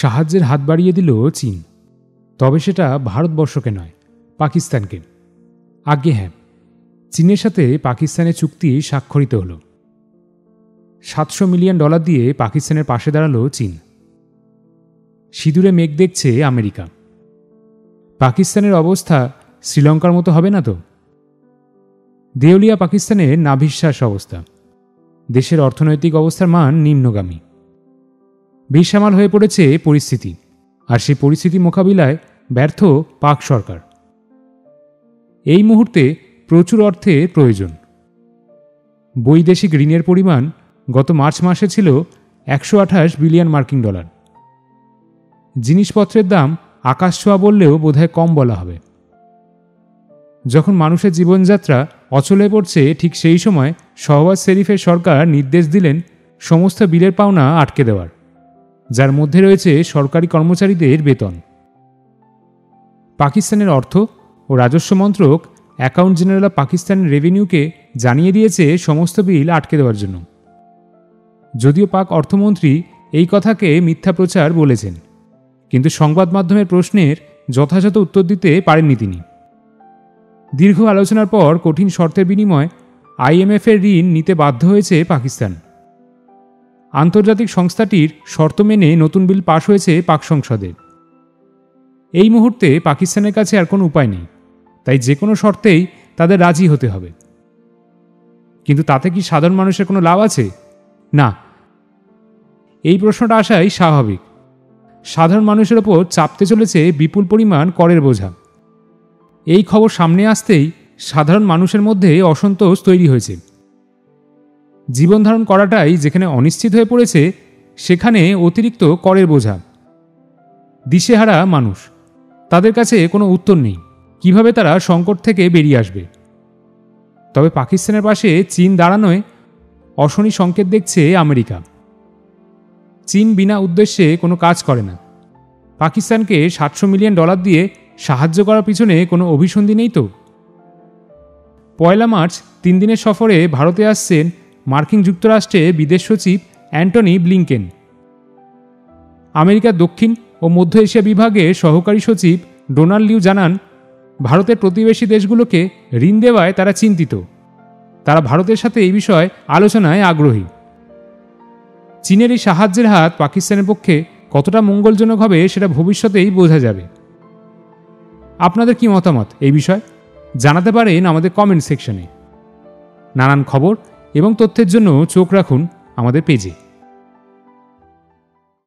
সাহায্যের হাত বাড়িয়ে দিল চীন। তবে সেটা ভারতবর্ষকে নয়, পাকিস্তানকে। আজ্ঞে হ্যাঁ চীনের সাথে পাকিস্তানের চুক্তি স্বাক্ষরিত হল। সাতশো মিলিয়ন ডলার দিয়ে পাকিস্তানের পাশে দাঁড়াল চীন। সিঁদুরে মেঘ দেখছে আমেরিকা। পাকিস্তানের অবস্থা শ্রীলঙ্কার মতো হবে না তো? দেউলিয়া পাকিস্তানের নাভিশ্বাস অবস্থা। দেশের অর্থনৈতিক অবস্থার মান নিম্নগামী। বেসামাল হয়ে পড়েছে পরিস্থিতি, আর সেই পরিস্থিতি মোকাবিলায় ব্যর্থ পাক সরকার। এই মুহূর্তে প্রচুর অর্থে প্রয়োজন। বৈদেশিক ঋণের পরিমাণ গত মার্চ মাসে ছিল একশো আঠাশ বিলিয়ন মার্কিন ডলার। জিনিসপত্রের দাম আকাশ ছোঁয়া বললেও বোধহয় কম বলা হবে। যখন মানুষের জীবনযাত্রা অচলে পড়ছে, ঠিক সেই সময় সহবাজ শরীফের সরকার নির্দেশ দিলেন, সমস্ত বিলের পাওনা আটকে দেওয়ার। যার মধ্যে রয়েছে সরকারি কর্মচারীদের বেতন। পাকিস্তানের অর্থ ও রাজস্ব মন্ত্রক অ্যাকাউন্ট জেনারেল অফ পাকিস্তানের রেভিনিউকে জানিয়ে দিয়েছে সমস্ত বিল আটকে দেওয়ার জন্য। যদিও পাক অর্থমন্ত্রী এই কথাকে মিথ্যা প্রচার বলেছেন, কিন্তু সংবাদ মাধ্যমের প্রশ্নের যথাযথ উত্তর দিতে পারেননি তিনি। দীর্ঘ আলোচনার পর কঠিন শর্তের বিনিময় আইএমএফের ঋণ নিতে বাধ্য হয়েছে পাকিস্তান। আন্তর্জাতিক সংস্থাটির শর্ত মেনে নতুন বিল পাশ হয়েছে পাক সংসদে। এই মুহূর্তে পাকিস্তানের কাছে আর কোনো উপায় নেই। তাই যে কোনো শর্তেই তাদের রাজি হতে হবে। কিন্তু তাতে কি সাধারণ মানুষের কোনো লাভ আছে? না। এই প্রশ্নটা আসাই স্বাভাবিক। সাধারণ মানুষের ওপর চাপতে চলেছে বিপুল পরিমাণ করের বোঝা। এই খবর সামনে আসতেই সাধারণ মানুষের মধ্যে অসন্তোষ তৈরি হয়েছে। জীবন ধারণ করাটাই যেখানে অনিশ্চিত হয়ে পড়েছে, সেখানে অতিরিক্ত করের বোঝা। দিশেহারা মানুষ, তাদের কাছে কোনো উত্তর নেই, কীভাবে তারা সংকট থেকে বেরিয়ে আসবে। তবে পাকিস্তানের পাশে চীন দাঁড়ানোয় অশনি সংকেত দেখছে আমেরিকা। চীন বিনা উদ্দেশ্যে কোনো কাজ করে না। পাকিস্তানকে সাতশো মিলিয়ন ডলার দিয়ে সাহায্য করার পিছনে কোনো অভিসন্ধি নেই তো? পয়লা মার্চ, তিন দিনের সফরে ভারতে আসছেন মার্কিন যুক্তরাষ্ট্রে বিদেশ সচিব অ্যান্টনি ব্লিংকেন। আমেরিকার দক্ষিণ ও মধ্য এশিয়া বিভাগের সহকারী সচিব ডোনাল্ড লিউ জানান, ভারতের প্রতিবেশী দেশগুলোকে ঋণ দেওয়ায় তারা চিন্তিত। তারা ভারতের সাথে এই বিষয়ে আলোচনায় আগ্রহী। চীনের এই সাহায্যের হাত পাকিস্তানের পক্ষে কতটা মঙ্গলজনক হবে সেটা ভবিষ্যতেই বোঝা যাবে। আপনাদের কি মতামত এই বিষয়ে? জানাতে পারেন আমাদের কমেন্ট সেকশনে নানান খবর এবং তথ্যের জন্য চোখ রাখুন আমাদের পেজে।